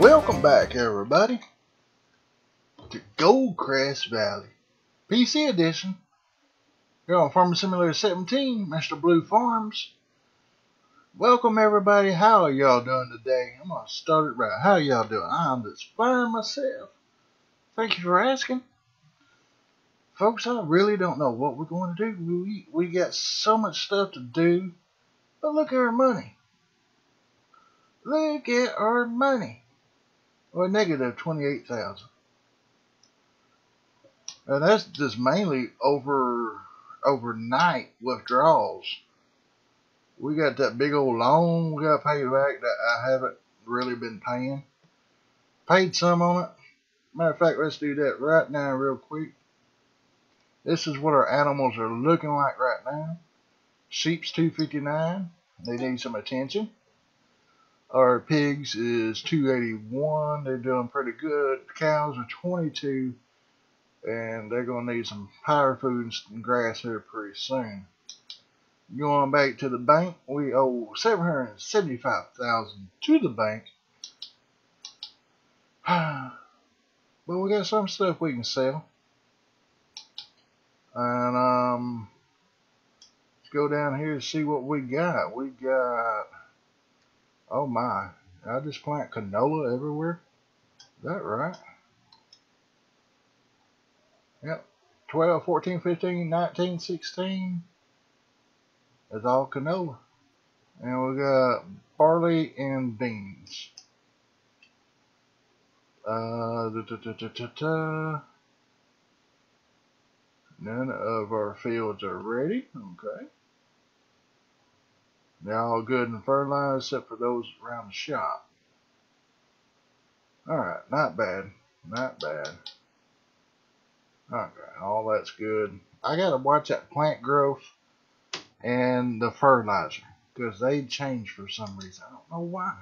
Welcome back, everybody, to Goldcrest Valley, PC Edition. Here on Farming Simulator 17, Mr. Blue Farms. Welcome, everybody. How are y'all doing today? I'm going to start it right. How y'all doing? I'm just fine myself. Thank you for asking. Folks, I really don't know what we're going to do. We, we got so much stuff to do. But look at our money. Look at our money. Well, negative 28,000. And that's just mainly over overnight withdrawals. We got that big old loan we got to pay back that I haven't really been paying. Paid some on it. Matter of fact, let's do that right now real quick. This is what our animals are looking like right now. Sheep's 259. They need some attention. Our pigs is 281. They're doing pretty good. Cows are 22. And they're going to need some higher food and some grass here pretty soon. Going back to the bank, we owe 775000 to the bank. but we got some stuff we can sell. And um, let's go down here and see what we got. We got Oh my, I just plant canola everywhere? Is that right? Yep. 12, 14, 15, 19, 16. It's all canola. And we got barley and beans. Uh, da, da, da, None of our fields are ready. Okay. They're all good and fertilized except for those around the shop. Alright, not bad. Not bad. Okay, all that's good. I gotta watch that plant growth and the fertilizer because they change for some reason. I don't know why.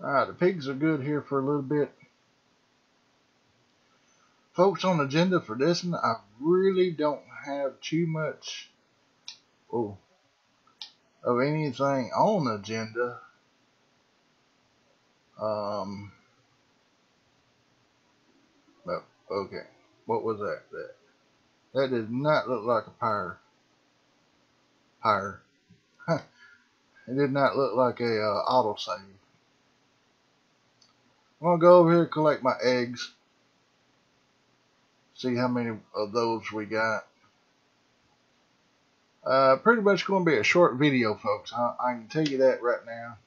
Alright, the pigs are good here for a little bit. Folks, on agenda for this one, I really don't have too much. Oh, of anything on agenda. Um, oh, okay. What was that? That that did not look like a pyre. Pyre. it did not look like a uh, autosave. I'm gonna go over here collect my eggs. See how many of those we got. Uh, pretty much going to be a short video, folks. I, I, can tell you that right now.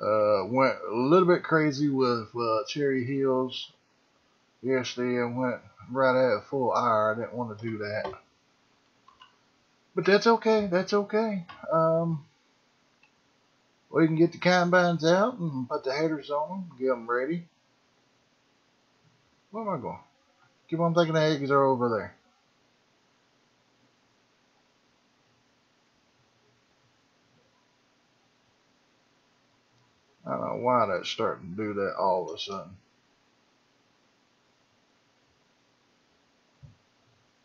Uh, went a little bit crazy with uh, Cherry Hills yesterday and went right at full hour. I didn't want to do that. But that's okay. That's okay. Um, we can get the combines out and put the headers on them, get them ready. Where am I going? Keep on thinking the eggs are over there. I don't know why that's starting to do that all of a sudden.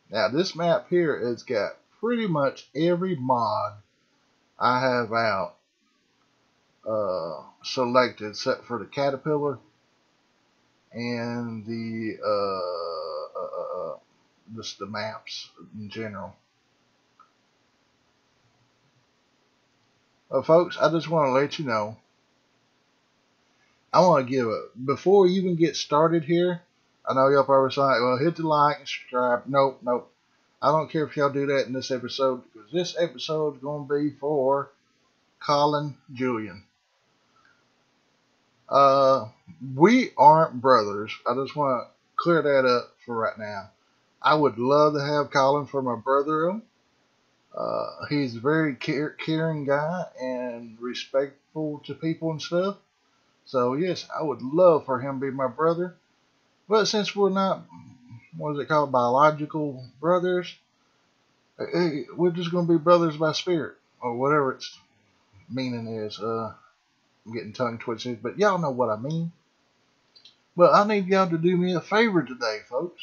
Now this map here has got pretty much every mod I have out uh, selected except for the caterpillar and the uh, uh, uh, uh just the maps in general. Well, folks, I just want to let you know I want to give a before we even get started here. I know y'all probably saying, well, hit the like and subscribe. Nope, nope. I don't care if y'all do that in this episode because this episode is going to be for Collin Julian. Uh, we aren't brothers. I just want to clear that up for right now. I would love to have Collin for my brother. Uh, he's a very care- caring guy and respectful to people and stuff. So yes, I would love for him to be my brother. But since we're not, what is it called, biological brothers, eh, eh, we're just going to be brothers by spirit or whatever its meaning is. Uh, I'm getting tongue twisted, but y'all know what I mean. Well, I need y'all to do me a favor today, folks.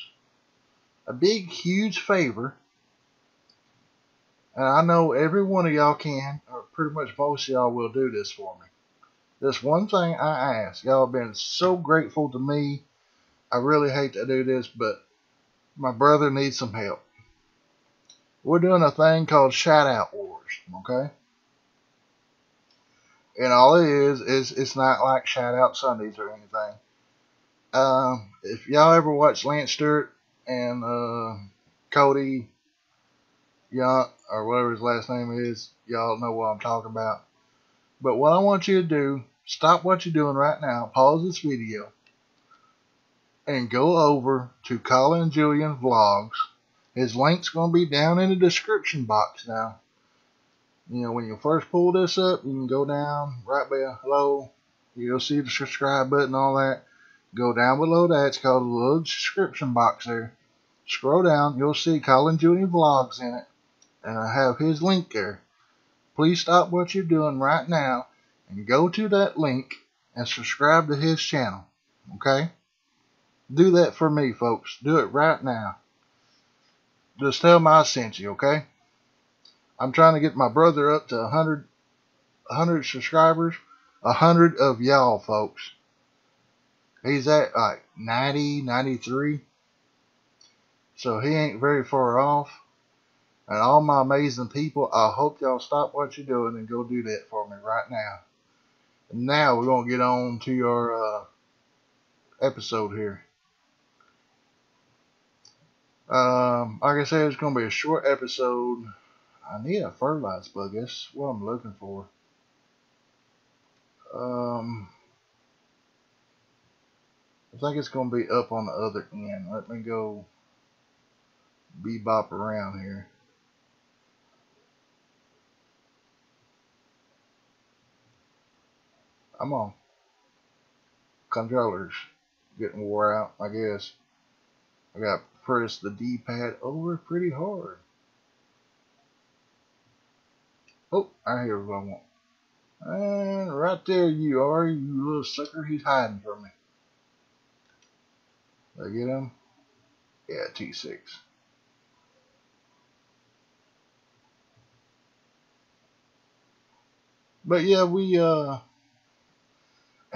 A big, huge favor. And I know every one of y'all can, or pretty much most of y'all will do this for me. This one thing I ask. Y'all been so grateful to me. I really hate to do this, but my brother needs some help. We're doing a thing called Shout Out Wars, okay? And all it is is it's not like Shout Out Sundays or anything. Um, if y'all ever watch Lance Stewart and uh, Cody Young or whatever his last name is, y'all know what I'm talking about. But what I want you to do, stop what you're doing right now, pause this video, and go over to Collin Julian Vlogs. His link's going to be down in the description box now. You know, when you first pull this up, you can go down right below. You'll see the subscribe button, all that. Go down below that. It's called a little description box there. Scroll down. You'll see Collin Julian Vlogs in it. And I have his link there. Please stop what you're doing right now and go to that link and subscribe to his channel. Okay? Do that for me, folks. Do it right now. Just tell him I okay? I'm trying to get my brother up to 100, 100 subscribers. 100 of y'all, folks. He's at like 90, 93. So he ain't very far off. And all my amazing people, I hope y'all stop what you're doing and go do that for me right now. And now we're going to get on to your uh, episode here. Um, like I said, it's going to be a short episode. I need a fertilizer bug. That's what I'm looking for. Um, I think it's going to be up on the other end. Let me go bebop around here. I'm on. Controllers getting wore out, I guess. I got to press the D-pad over pretty hard. Oh, I hear what I want. And right there you are, you little sucker. He's hiding from me. Did I get him? Yeah, T6. But yeah, we uh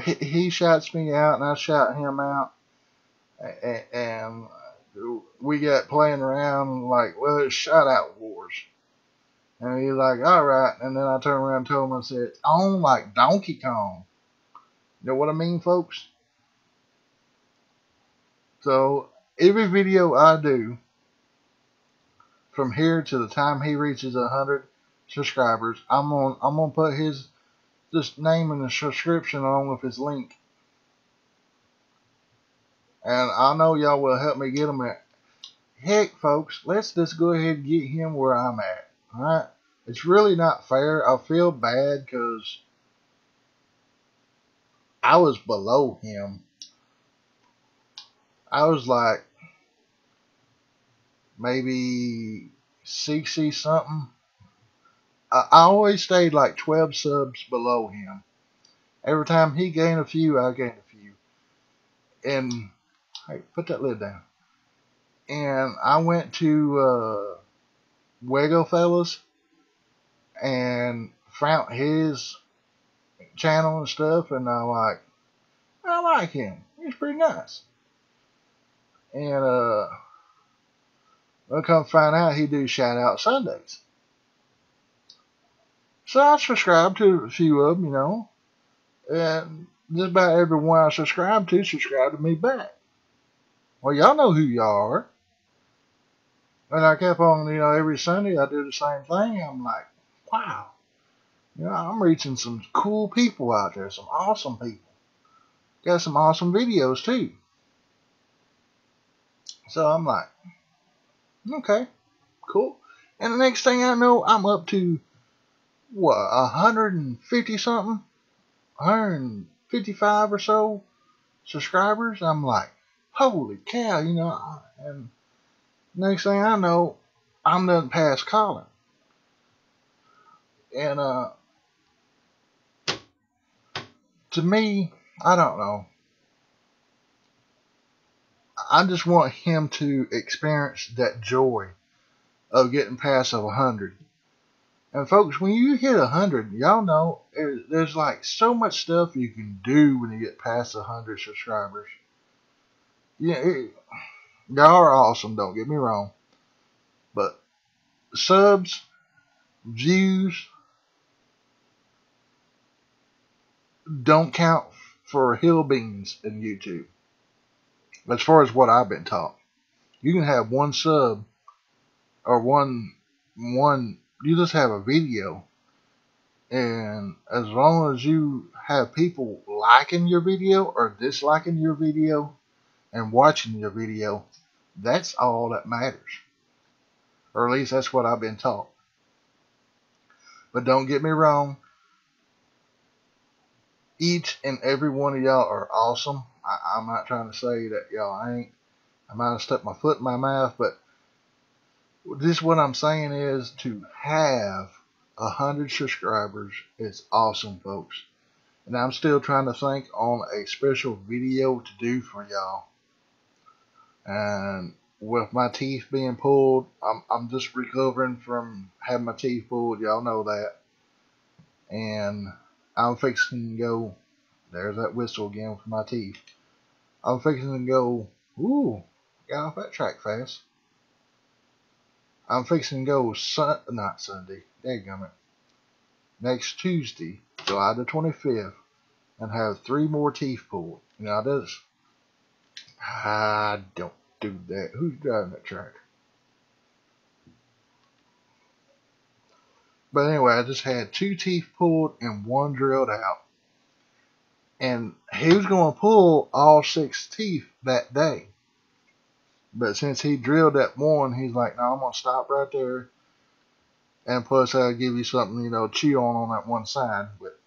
he, shouts me out and I shout him out and we got playing around like, well, it's shout out wars. And he's like, all right. And then I turned around and told him, I said, on like Donkey Kong. You know what I mean, folks? So every video I do, from here to the time he reaches a hundred subscribers, I'm on I'm gonna put his just name in the subscription along with his link. And I know y'all will help me get him at. Heck, folks, let's just go ahead and get him where I'm at. Alright? It's really not fair. I feel bad because I was below him. I was like maybe 60 something. I, always stayed like 12 subs below him. Every time he gained a few, I gained a few. And Hey, put that lid down. And I went to uh, Wego Fellas and found his channel and stuff, and I like, I like him. He's pretty nice. And uh, I come find out he do shout out Sundays. So I subscribed to a few of them, you know, and just about everyone I subscribe to subscribed to me back. Well, y'all know who y'all are. And I kept on, you know, every Sunday I do the same thing. I'm like, wow. You know, I'm reaching some cool people out there, some awesome people. Got some awesome videos too. So I'm like, okay, cool. And the next thing I know, I'm up to what, 150 something, 155 or so subscribers. I'm like, holy cow, you know, and next thing I know, I'm done past Collin. And, uh, to me, I don't know. I just want him to experience that joy of getting past a 100. And folks, when you hit a hundred, y'all know eh, there's like so much stuff you can do when you get past a hundred subscribers. Yeah, it, y'all are awesome. Don't get me wrong, but subs, views don't count for hill beans in YouTube. As far as what I've been taught, you can have one sub or one one you just have a video. And as long as you have people liking your video or disliking your video and watching your video that's all that matters. Or at least that's what I've been taught. But don't get me wrong. Each and every one of y'all are awesome. I, am not trying to say that y'all ain't. I might have stuck my foot in my mouth but this what I'm saying is to have a hundred subscribers is awesome, folks. And I'm still trying to think on a special video to do for y'all. And with my teeth being pulled, I'm I'm just recovering from having my teeth pulled. Y'all know that. And I'm fixing to go. There's that whistle again for my teeth. I'm fixing to go. Ooh, got off that track fast. I'm fixing to go sun, not Sunday, dadgummit, next Tuesday, July the 25th, and have three more teeth pulled. Now this, I don't do that. Who's driving that truck? But anyway, I just had two teeth pulled and one drilled out. And he was going to pull all six teeth that day. But since he drilled that one, he's like, no, I'm going to stop right there. And plus, I'll give you something, you know, chew on on that one side. But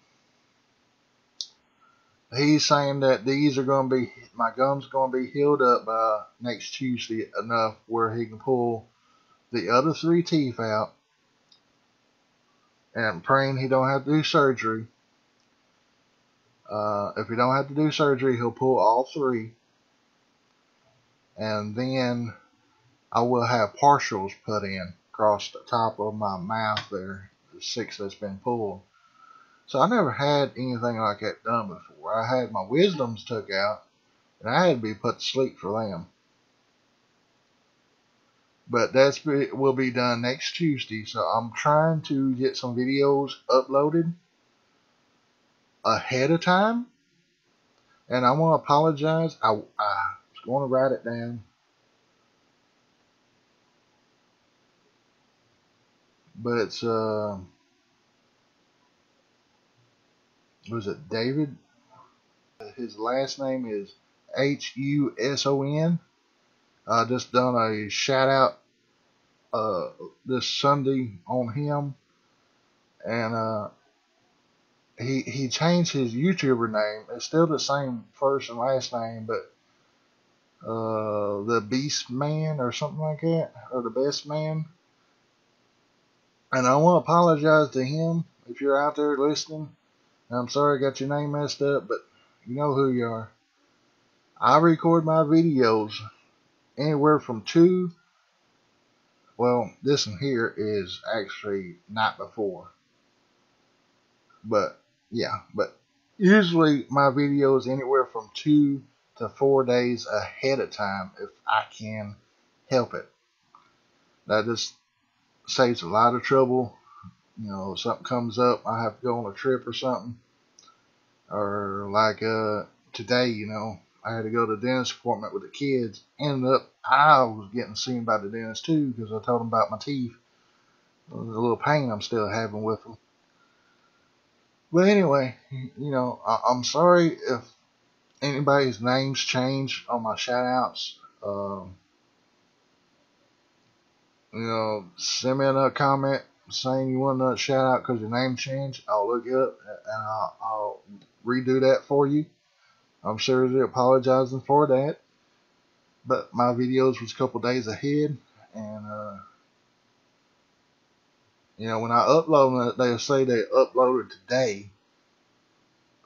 he's saying that these are going to be, my gums going to be healed up by next Tuesday enough where he can pull the other three teeth out. And I'm praying he don't have to do surgery. Uh, if he don't have to do surgery, he'll pull all three and then I will have partials put in across the top of my mouth there, the six that's been pulled. So I never had anything like that done before. I had my wisdoms took out, and I had to be put to sleep for them. But that's will be done next Tuesday, so I'm trying to get some videos uploaded ahead of time. And I want to apologize. I, I going to write it down. But it's, uh, was it David? His last name is H U S O N. I just done a shout out uh, this Sunday on him, and uh, he he changed his YouTuber name. It's still the same first and last name, but uh, the Beast Man or something like that, or the Best Man. And I want to apologize to him if you're out there listening. I'm sorry I got your name messed up, but you know who you are. I record my videos anywhere from two. Well, this one here is actually night before. But yeah, but usually my videos anywhere from two to four days ahead of time if I can help it. That just saves a lot of trouble. You know, if something comes up, I have to go on a trip or something. Or like uh, today, you know, I had to go to the dentist appointment with the kids. Ended up, I was getting seen by the dentist too because I told them about my teeth. The little pain I'm still having with them. But anyway, you know, I, I'm sorry if anybody's names change on my shout outs, um, you know, send me a comment saying you want a shout out because your name changed. I'll look it up and I'll, I'll redo that for you. I'm seriously apologizing for that. But my videos was a couple days ahead and uh, you know when I upload it they'll say they uploaded today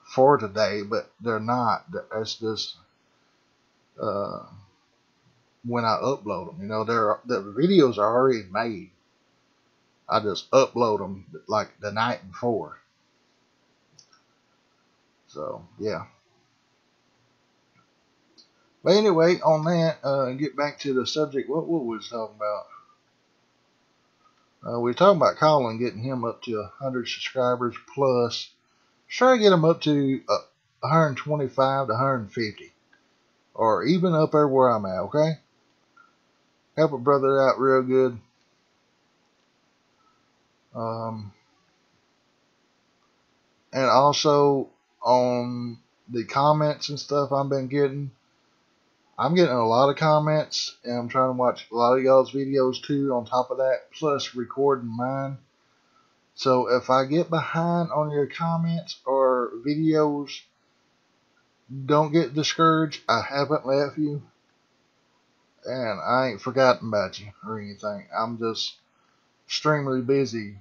for today, but they're not. That's just uh, when I upload them. You know, they're the videos are already made. I just upload them like the night before. So yeah. But anyway, on that, uh, get back to the subject. What what was talking about? Uh, we are talking about Collin getting him up to 100 subscribers plus. Try to get him up to uh, 125 to 150, or even up there where I'm at. Okay, help a brother out real good. Um, and also on the comments and stuff I've been getting. I'm getting a lot of comments, and I'm trying to watch a lot of y'all's videos too. On top of that, plus recording mine. So if I get behind on your comments or videos, don't get discouraged. I haven't left you, and I ain't forgotten about you or anything. I'm just extremely busy.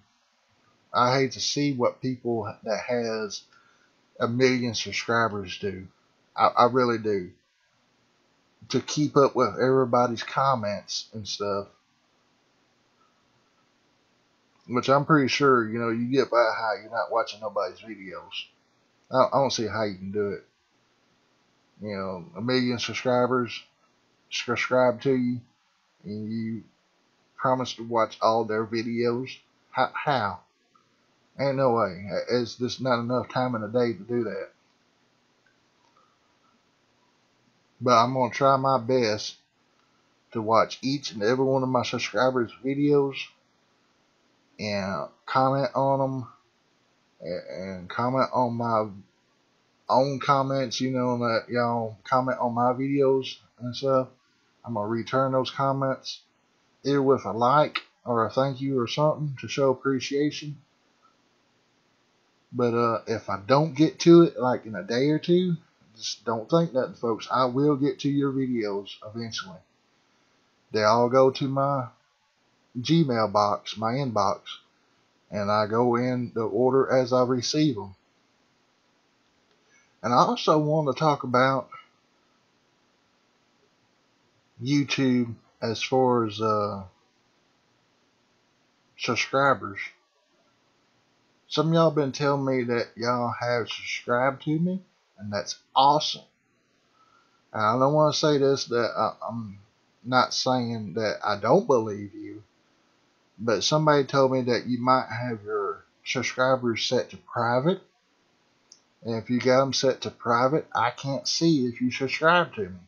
I hate to see what people that has a million subscribers do. I, I really do to keep up with everybody's comments and stuff. Which I'm pretty sure, you know, you get by high, you're not watching nobody's videos. I, I don't see how you can do it. You know, a million subscribers subscribe to you, and you promise to watch all their videos. How? how? Ain't no way. It's just not enough time in a day to do that. But I'm going to try my best to watch each and every one of my subscribers' videos and comment on them and comment on my own comments, you know, that y'all comment on my videos and stuff. I'm going to return those comments either with a like or a thank you or something to show appreciation. But uh, if I don't get to it like in a day or two, just don't think nothing, folks. I will get to your videos eventually. They all go to my Gmail box, my inbox, and I go in the order as I receive them. And I also want to talk about YouTube as far as uh, subscribers. Some y'all been telling me that y'all have subscribed to me and that's awesome. And I don't want to say this that I, I'm not saying that I don't believe you, but somebody told me that you might have your subscribers set to private. And if you got them set to private, I can't see if you subscribe to me.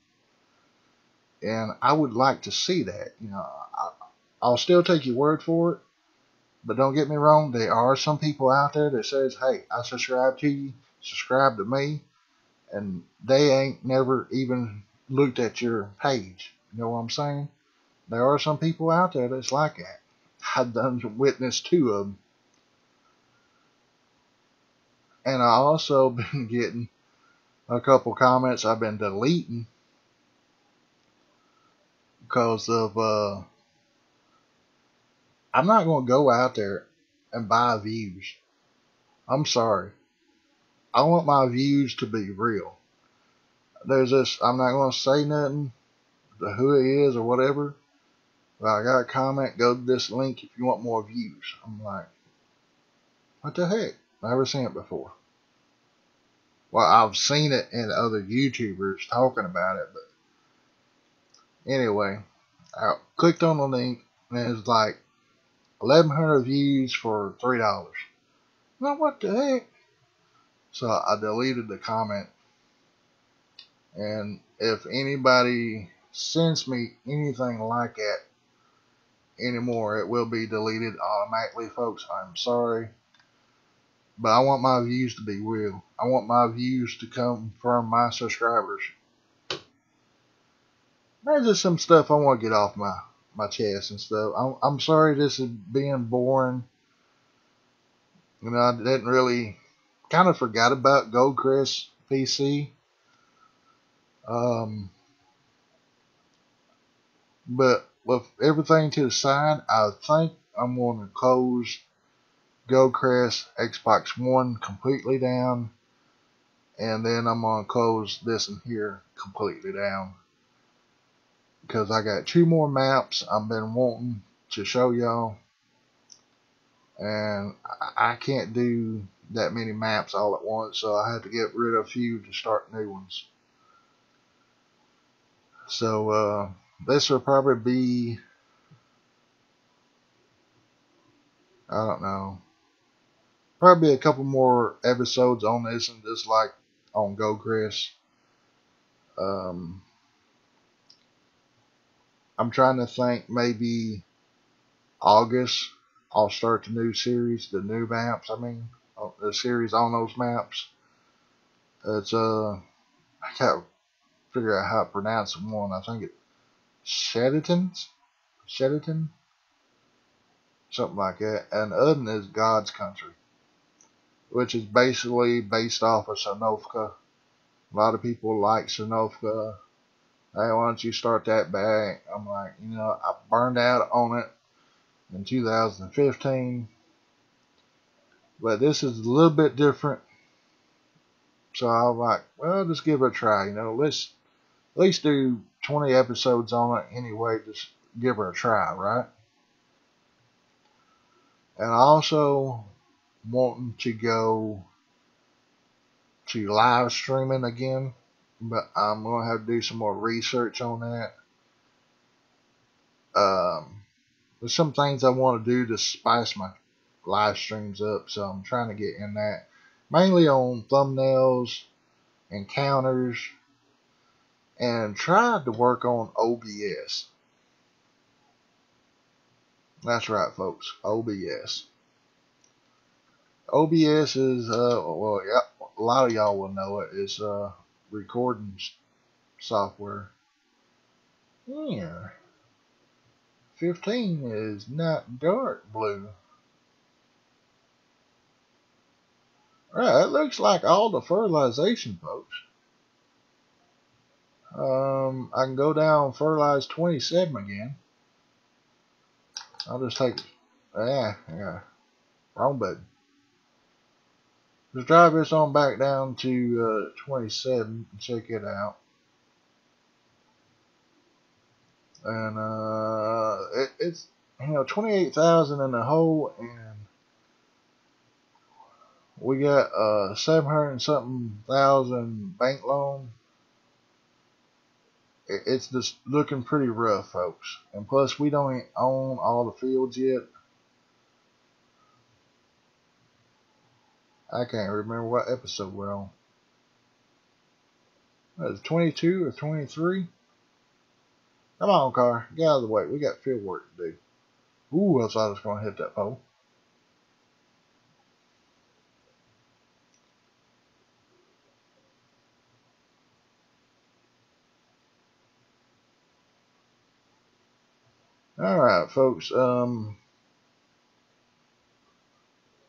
And I would like to see that. You know, I, I'll still take your word for it. But don't get me wrong, there are some people out there that says, "Hey, I subscribe to you, subscribe to me," and they ain't never even looked at your page. You know what I'm saying? There are some people out there that's like that. I've done witness two of them. And I also been getting a couple comments I've been deleting because of uh I'm not going to go out there and buy views. I'm sorry. I want my views to be real. There's this, I'm not going to say nothing to who it is or whatever. I got a comment, go to this link if you want more views. I'm like, what the heck? Never seen it before. Well, I've seen it in other YouTubers talking about it, but anyway, I clicked on the link and it's like 1100 views for $3. Now, what the heck? So I deleted the comment. And if anybody sends me anything like that anymore, it will be deleted automatically, folks. I'm sorry. But I want my views to be real. I want my views to come from my subscribers. There's just some stuff I want to get off my, my chest and stuff. I'm, I'm sorry this is being boring. You know, I didn't really kind of forgot about Goldcrest PC. Um, but with everything to the side, I think I'm going to close Goldcrest Xbox One completely down. And then I'm going to close this in here completely down. Because I got two more maps I've been wanting to show y'all. and I can't do that many maps all at once, so I had to get rid of a few to start new ones. So uh, this will probably be, I don't know, probably a couple more episodes on this and just like on Goldcrest. Um, I'm trying to think maybe August I'll start the new series, the new maps. I mean, uh, the series on those maps. It's uh, I can't figure out how to pronounce one. I think it Sheditons, Shediton, something like that. And one is God's Country, which is basically based off of Sanofka. A lot of people like Sanofka. Hey, why don't you start that back? I'm like, you know, I burned out on it in 2015. But this is a little bit different. So I'm like, well, just give it a try. You know, let's at least do 20 episodes on it anyway. Just give her a try, right? And also wanting to go to live streaming again, but I'm going to have to do some more research on that. Um, there's some things I want to do to spice my live streams up, so I'm trying to get in that. Mainly on thumbnails, encounters, and tried to work on OBS. That's right, folks. OBS. OBS is, uh, well, yeah, a lot of y'all will know it. It's uh, recording software. Yeah. 15 is not dark blue. Right, it looks like all the fertilization, folks. Um, I can go down fertilize 27 again. I'll just take, yeah, yeah, wrong button. Just drive this on back down to uh, 27 and check it out. and uh, it, it's you know twenty eight thousand in the hole, and we got uh seven hundred and something thousand bank loan. It, it's just looking pretty rough, folks, and plus we don't own all the fields yet. I can't remember what episode we're on. Was 22 or 23? Come on, car. Get out of the way. We got field work to do. Ooh, I thought I was going to hit that pole. All right, folks. Um,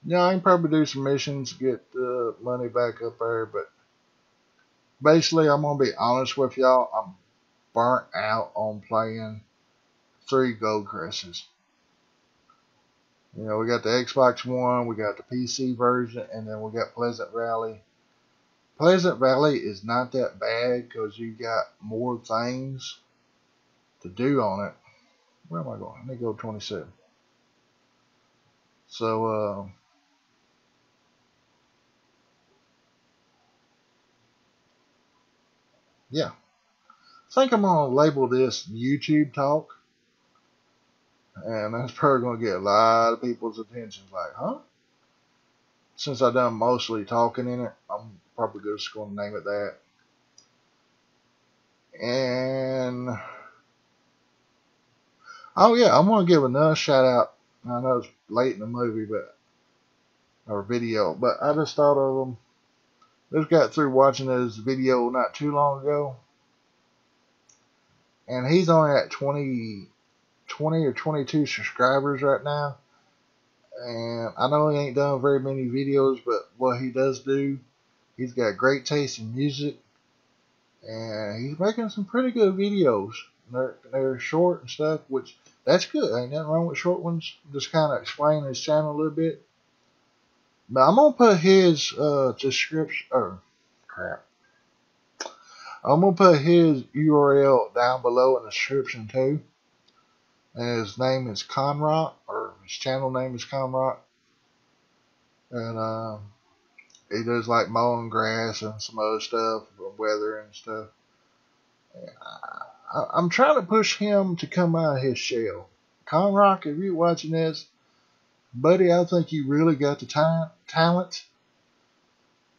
yeah, I can probably do some missions, get the money back up there, but basically, I'm gonna be honest with y'all. I'm burnt out on playing three Goldcrest's. You know, we got the Xbox One, we got the PC version, and then we got Pleasant Valley. Pleasant Valley is not that bad because you got more things to do on it. Where am I going? Let me go 27. So, uh, yeah. I think I'm going to label this YouTube Talk. And that's probably going to get a lot of people's attention. Like, huh? Since I've done mostly talking in it, I'm probably just going to name it that. And, oh yeah, I'm to give another shout out. I know it's late in the movie, but, or video, but I just thought of them. Just got through watching his video not too long ago and he's only at 20, 20 or 22 subscribers right now. And I know he ain't done very many videos, but what he does do, he's got great taste in music. And he's making some pretty good videos. They're, they're short and stuff, which that's good. Ain't nothing wrong with short ones. Just kind of explain his channel a little bit. But I'm going to put his uh, description, or crap. I'm going to put his URL down below in the description too. And his name is Conrock, or his channel name is Conrock. and uh, he does like mowing grass and some other stuff, weather and stuff. I, I'm trying to push him to come out of his shell. Conrock, if you're watching this, buddy, I think you really got the ta- talent.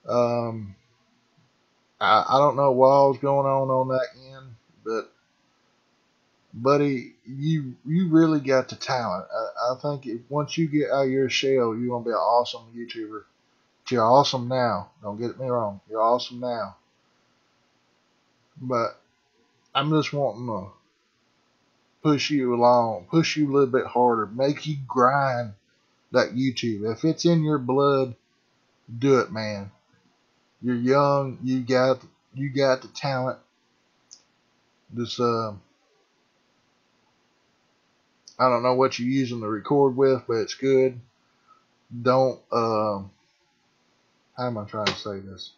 Um, I, I don't know what was going on on that end, but buddy, you you really got the talent. I, I think if, once you get out of your shell, you're gonna be an awesome YouTuber. You're awesome now. Don't get me wrong. You're awesome now. But I'm just wanting to push you along, push you a little bit harder, make you grind that YouTube. If it's in your blood, do it, man. You're young. You got you got the talent. This uh, I don't know what you're using to record with, but it's good. Don't uh, how am I trying to say this?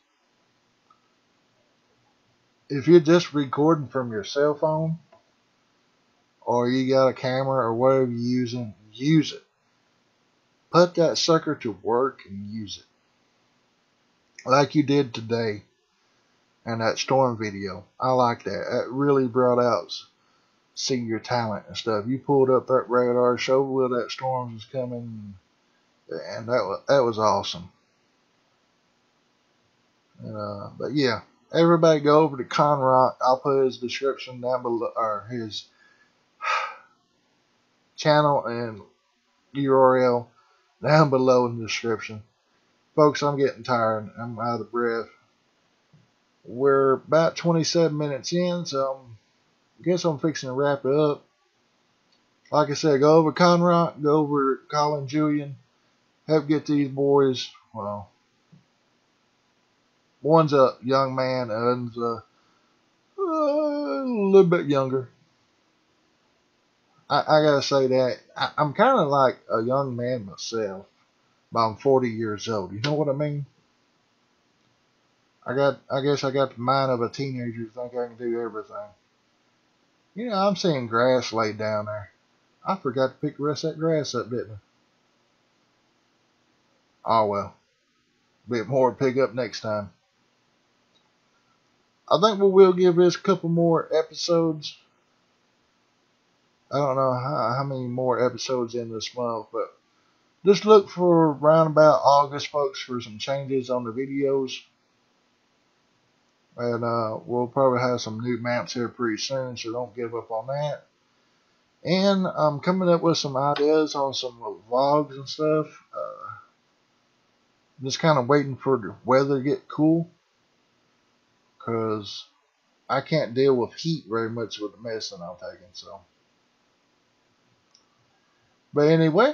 If you're just recording from your cell phone, or you got a camera or whatever you're using, use it. Put that sucker to work and use it. Like you did today and that storm video. I like that. It really brought out see your talent and stuff. You pulled up that radar, showed where that storm was coming, and that was that was awesome. Uh, but yeah, everybody go over to Conrock. I'll put his description down below, or his channel and URL down below in the description. Folks, I'm getting tired. I'm out of breath. We're about 27 minutes in, so I guess I'm fixing to wrap it up. Like I said, go over Conrock, go over Collin Julian, help get these boys, well, one's a young man, and a, a little bit younger. I, I gotta say that I, I'm kind of like a young man myself, but I'm 40 years old. You know what I mean? I got, I guess I got the mind of a teenager. Think I can do everything. You know, I'm seeing grass laid down there. I forgot to pick the rest of that grass up, didn't I? Oh well. Bit more to pick up next time. I think we will give this a couple more episodes. I don't know how, how many more episodes in this month, but just look for around about August, folks, for some changes on the videos. And uh, we'll probably have some new maps here pretty soon, so don't give up on that. And I'm coming up with some ideas on some vlogs and stuff. Uh, just kind of waiting for the weather to get cool. Because I can't deal with heat very much with the medicine I'm taking. So. But anyway,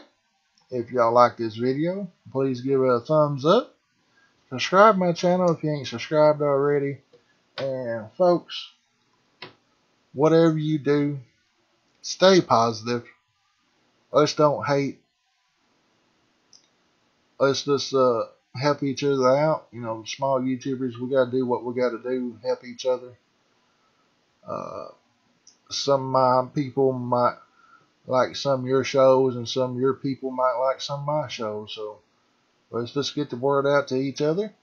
if y'all like this video, please give it a thumbs up. Subscribe my channel if you ain't subscribed already. And folks, whatever you do, stay positive. Let's don't hate. Let's just uh, help each other out. You know, small YouTubers, we got to do what we got to do, help each other. Uh, some people might like some of your shows, and some of your people might like some of my shows. So let's just get the word out to each other.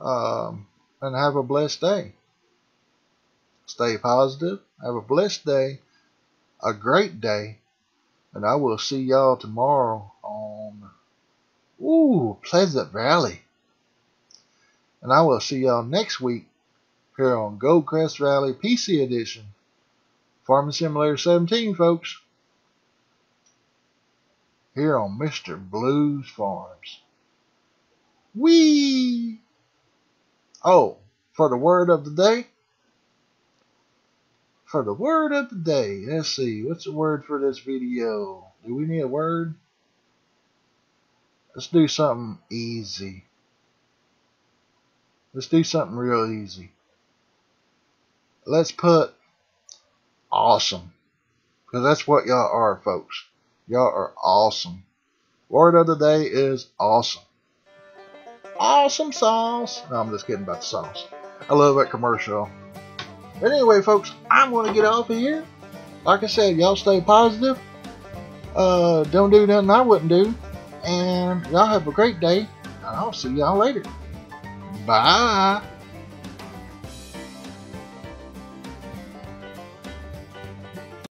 Um, and have a blessed day. Stay positive. Have a blessed day, a great day, and I will see y'all tomorrow ooh Pleasant Valley. And I will see y'all next week here on Goldcrest Valley PC Edition. Farming Simulator 17, folks. Here on Mr. Blues Farms. Wee! Oh, for the word of the day? For the word of the day, let's see, what's the word for this video? Do we need a word? Let's do something easy. Let's do something real easy. Let's put awesome. Because that's what y'all are, folks. Y'all are awesome. Word of the day is awesome awesome sauce. No, I'm just kidding about the sauce. I love that commercial. But anyway, folks, I'm going to get off of here. Like I said, y'all stay positive. Uh, don't do nothing I wouldn't do. And y'all have a great day. I'll see y'all later. Bye.